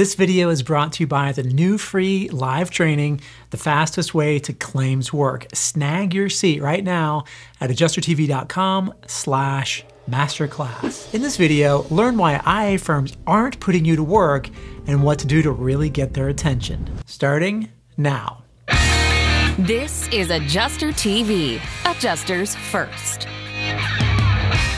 This video is brought to you by the new free live training, The Fastest Way to Claims Work. Snag your seat right now at adjustertv.com slash masterclass. In this video, learn why IA firms aren't putting you to work and what to do to really get their attention. Starting now. This is Adjuster TV, Adjusters First.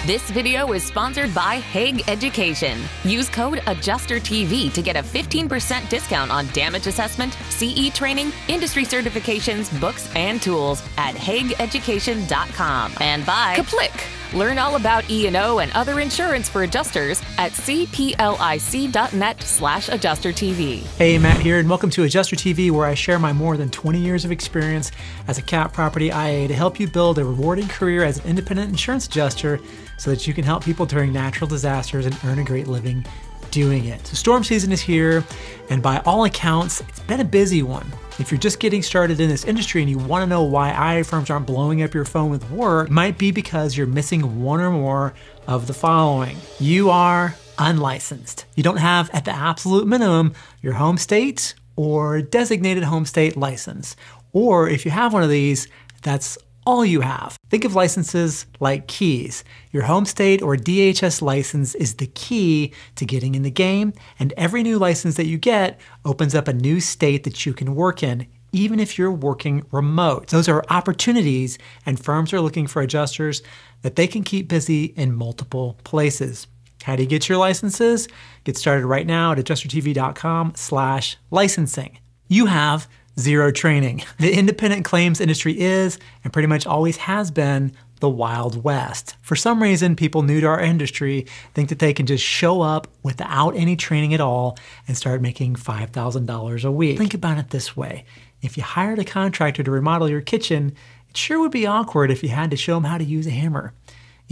This video is sponsored by Haag Education. Use code AdjusterTV to get a 15% discount on damage assessment, CE training, industry certifications, books, and tools at haageducation.com. And by Kaplick. Learn all about E&O and other insurance for adjusters at cplic.net slash adjustertv. Hey, Matt here, and welcome to Adjuster TV, where I share my more than 20 years of experience as a cat property IA to help you build a rewarding career as an independent insurance adjuster so that you can help people during natural disasters and earn a great living doing it. So storm season is here, and by all accounts, it's been a busy one. If you're just getting started in this industry and you want to know why IA firms aren't blowing up your phone with work, it might be because you're missing one or more of the following. You are unlicensed. You don't have, at the absolute minimum, your home state or designated home state license. Or if you have one of these, that's all you have. Think of licenses like keys. Your home state or DHS license is the key to getting in the game, and every new license that you get opens up a new state that you can work in, even if you're working remote. Those are opportunities, and firms are looking for adjusters that they can keep busy in multiple places. How do you get your licenses? Get started right now at adjustertv.com slash licensing. You have zero training. The independent claims industry is, and pretty much always has been, the Wild West. For some reason, people new to our industry think that they can just show up without any training at all and start making $5,000 a week. Think about it this way. If you hired a contractor to remodel your kitchen, it sure would be awkward if you had to show them how to use a hammer.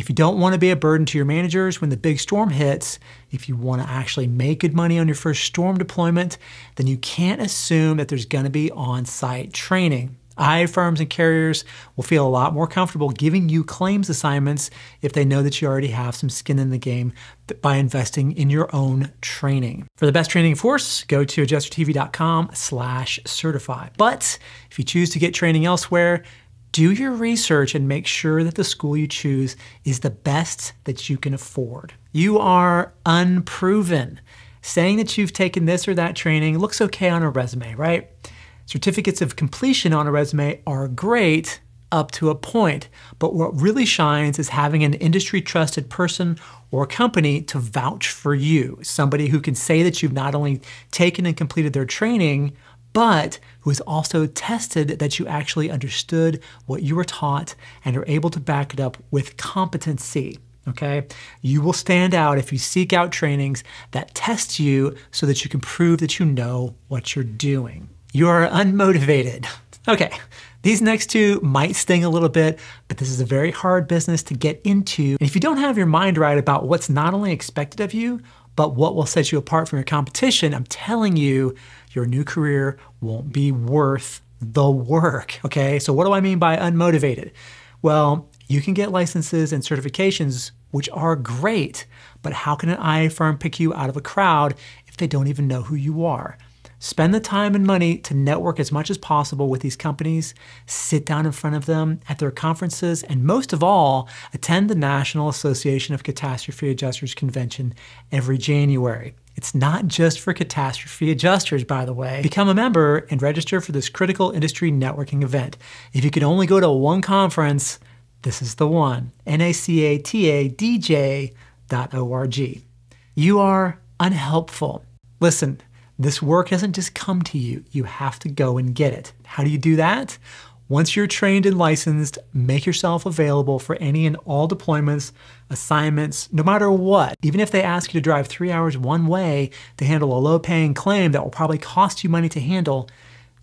If you don't want to be a burden to your managers when the big storm hits, if you want to actually make good money on your first storm deployment, then you can't assume that there's going to be on-site training. IA firms and carriers will feel a lot more comfortable giving you claims assignments if they know that you already have some skin in the game by investing in your own training. For the best training force, go to adjustertv.com slash certify. But if you choose to get training elsewhere, do your research and make sure that the school you choose is the best that you can afford. You are unproven. Saying that you've taken this or that training looks okay on a resume, right? Certificates of completion on a resume are great up to a point, but what really shines is having an industry trusted person or company to vouch for you. Somebody who can say that you've not only taken and completed their training, but who has also tested that you actually understood what you were taught and are able to back it up with competency. Okay? You will stand out if you seek out trainings that test you so that you can prove that you know what you're doing. You are unmotivated. Okay, these next two might sting a little bit, but this is a very hard business to get into. And if you don't have your mind right about what's not only expected of you, but what will set you apart from your competition, I'm telling you, your new career won't be worth the work, okay? So what do I mean by unmotivated? Well, you can get licenses and certifications, which are great, but how can an IA firm pick you out of a crowd if they don't even know who you are? Spend the time and money to network as much as possible with these companies, sit down in front of them at their conferences, and most of all, attend the National Association of Catastrophe Adjusters Convention every January. It's not just for catastrophe adjusters, by the way. Become a member and register for this critical industry networking event. If you could only go to one conference, this is the one, nacatadj.org. You are unhelpful. Listen, this work doesn't just come to you, you have to go and get it. How do you do that? Once you're trained and licensed, make yourself available for any and all deployments, assignments, no matter what. Even if they ask you to drive three hours one way to handle a low paying claim that will probably cost you money to handle,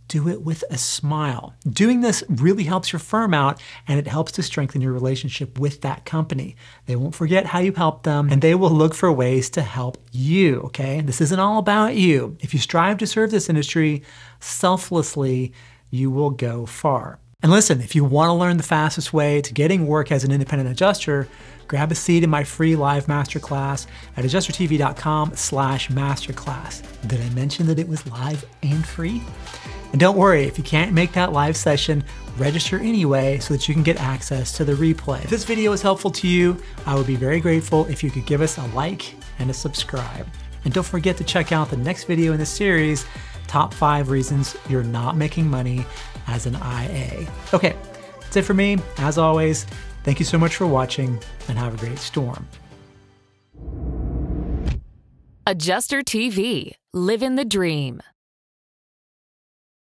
do it with a smile. Doing this really helps your firm out and it helps to strengthen your relationship with that company. They won't forget how you helped them and they will look for ways to help you, okay? This isn't all about you. If you strive to serve this industry selflessly, you will go far. And listen, if you want to learn the fastest way to getting work as an independent adjuster, grab a seat in my free live masterclass at adjustertv.com slash masterclass. Did I mention that it was live and free? And don't worry, if you can't make that live session, register anyway so that you can get access to the replay. If this video was helpful to you, I would be very grateful if you could give us a like and a subscribe. And don't forget to check out the next video in the series, Top 5 Reasons You're Not Making Money as an IA. Okay, that's it for me. As always, thank you so much for watching and have a great storm. Adjuster TV. Live in the dream.